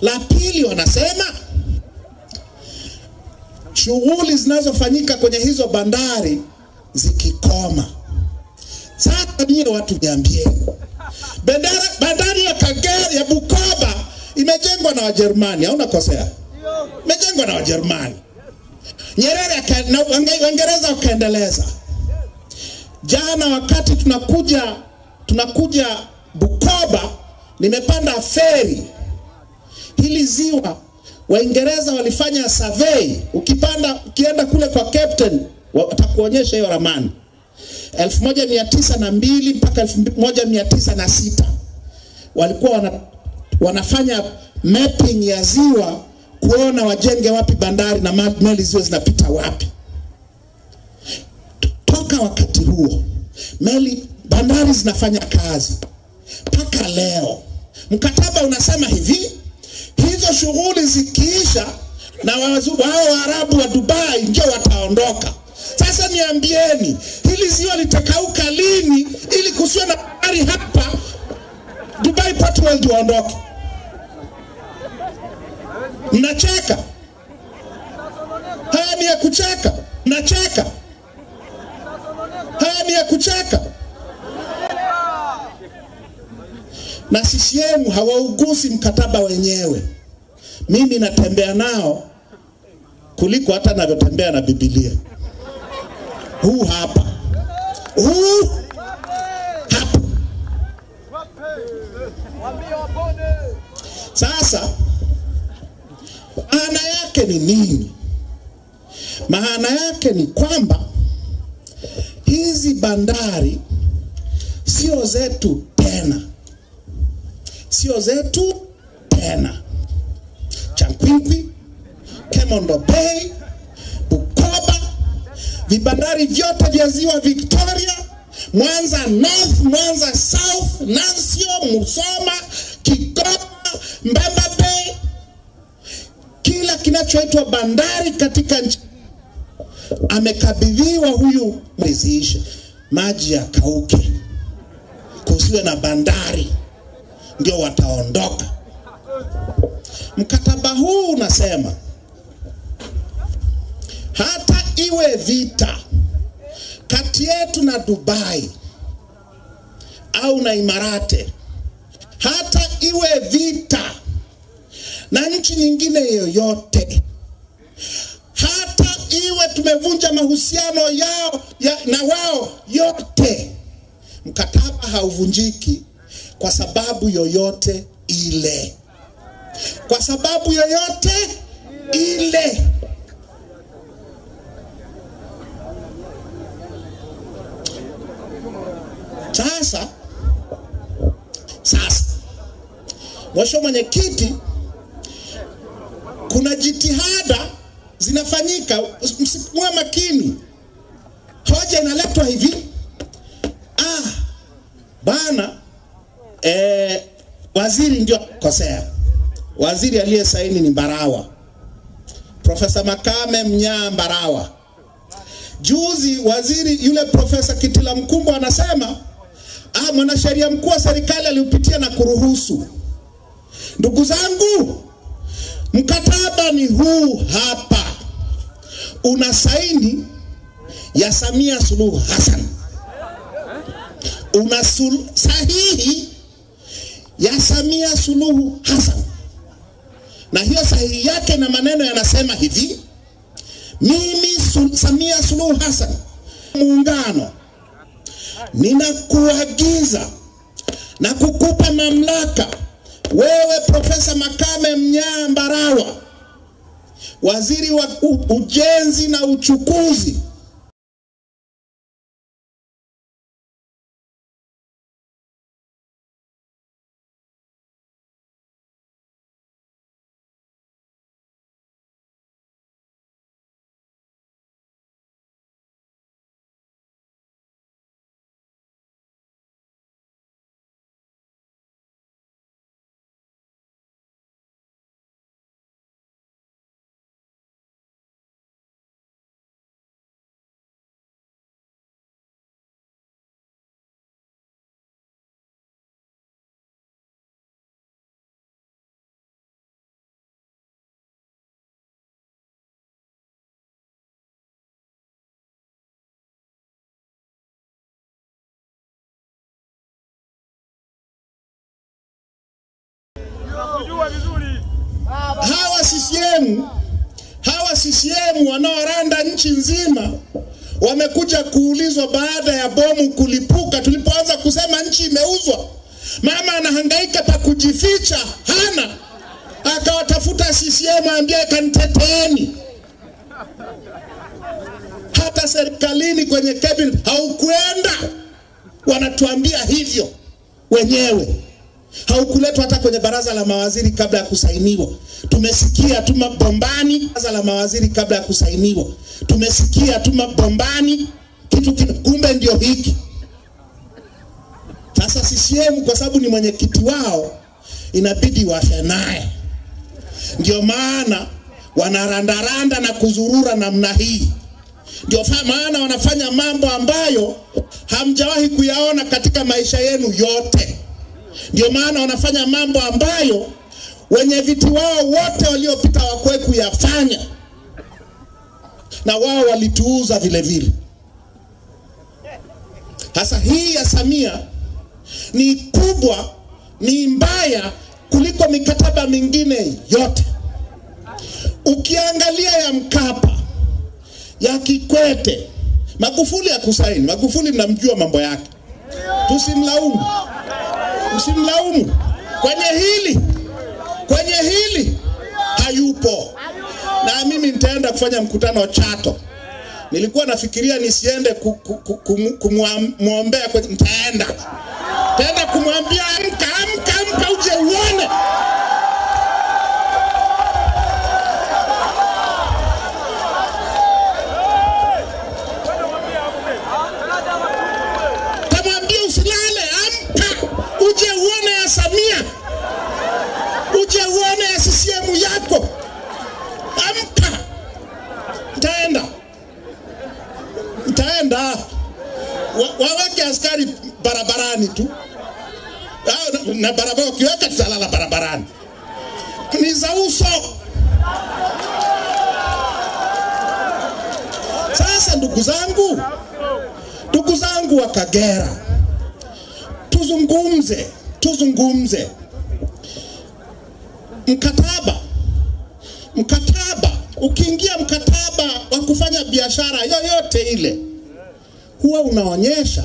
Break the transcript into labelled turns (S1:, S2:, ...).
S1: La pili, wanasema shughuli zinazofanyika kwenye hizo bandari zikikoma. Sasa nyie watu niambieni, bandari, bandari ya Kagera ya Bukoba imejengwa na Wajerumani, hauna kosea, imejengwa na Wajerumani. Nyerere na Waingereza wakaendeleza. Jana wakati tunakuja tunakuja Bukoba, nimepanda feri ziwa Waingereza walifanya survey. Ukipanda ukienda kule kwa captain watakuonyesha hiyo ramani 1902 mpaka 1906 walikuwa wana, wanafanya mapping ya ziwa kuona wajenge wapi bandari na meli ziwe zinapita wapi. Toka wakati huo meli bandari zinafanya kazi mpaka leo. Mkataba unasema hivi, shughuli zikiisha na wao Waarabu wa Dubai ndio wataondoka. Sasa niambieni, hili ziwa litakauka lini ili kusiwe na bahari hapa Dubai Port World waondoke? Mnacheka? Haya ni ya kucheka? Mnacheka? Haya ni ya kucheka? na CCM hawaugusi mkataba wenyewe. Mimi natembea nao kuliko hata navyotembea na Biblia. Huu hapa, huu hapa. Sasa maana yake ni nini? Maana yake ni kwamba hizi bandari sio zetu tena sio zetu tena. Chankwikwi, Kemondo Bay, Bukoba, vibandari vyote vya ziwa Victoria, Mwanza North, Mwanza South, Nansio, Musoma, Kigoma, Mbamba Bay, kila kinachoitwa bandari katika nchi amekabidhiwa huyu mriziishe, maji yakauke, kusiwe na bandari ndio wataondoka. Mkataba huu unasema hata iwe vita kati yetu na Dubai au na Imarate, hata iwe vita na nchi nyingine yoyote, hata iwe tumevunja mahusiano yao ya, na wao yote, mkataba hauvunjiki kwa sababu yoyote ile, kwa sababu yoyote ile. Sasa sasa, Mheshimiwa Mwenyekiti, kuna jitihada zinafanyika, msikuwa makini. Hoja inaletwa hivi, ah, bana eh, waziri ndio kosea. Waziri aliye saini ni Mbarawa, Profesa Makame Mnyaa Mbarawa. Juzi waziri yule Profesa Kitila Mkumbo anasema ah, mwanasheria mkuu wa serikali aliupitia na kuruhusu. Ndugu zangu, mkataba ni huu hapa, una saini ya Samia Suluhu Hassan, una sahihi ya Samia Suluhu Hassan, na hiyo sahihi yake na maneno yanasema hivi: mimi Sul Samia Suluhu Hassan muungano, ninakuagiza na kukupa mamlaka wewe Profesa Makame Mnyaa Mbarawa, waziri wa ujenzi na uchukuzi CCM hawa CCM wanaoranda nchi nzima wamekuja kuulizwa baada ya bomu kulipuka, tulipoanza kusema nchi imeuzwa. Mama anahangaika pa kujificha, hana akawatafuta CCM ambie kaniteteeni. Hata serikalini kwenye cabinet haukwenda, wanatuambia hivyo wenyewe haukuletwa hata kwenye baraza la mawaziri kabla ya kusainiwa. Tumesikia tu mabombani, baraza la mawaziri kabla ya kusainiwa. Tumesikia tu mabombani, kitu kumbe ndio hiki sasa. CCM kwa sababu ni mwenyekiti wao, inabidi wafe naye. Ndio maana wanarandaranda na kuzurura namna hii, ndio maana wanafanya mambo ambayo hamjawahi kuyaona katika maisha yenu yote. Ndio maana wanafanya mambo ambayo wenye viti wao wote waliopita wakwe kuyafanya, na wao walituuza vile vile. Sasa hii ya Samia ni kubwa, ni mbaya kuliko mikataba mingine yote. Ukiangalia ya Mkapa, ya Kikwete, Magufuli ya kusaini. Magufuli mnamjua mambo yake, tusimlaumu msimlaumu kwenye hili, kwenye hili hayupo. Na mimi nitaenda kufanya mkutano Chato. Nilikuwa nafikiria nisiende ku- ku- ku- kumwombea nitaenda nitaenda kumwambia amka barabarani tu Ah, na- na barabara ukiweka tutalala barabarani, ni za uso. Sasa ndugu zangu, ndugu zangu wa Kagera, tuzungumze, tuzungumze mkataba, mkataba. Ukiingia mkataba wa kufanya biashara yoyote ile, huwa unaonyesha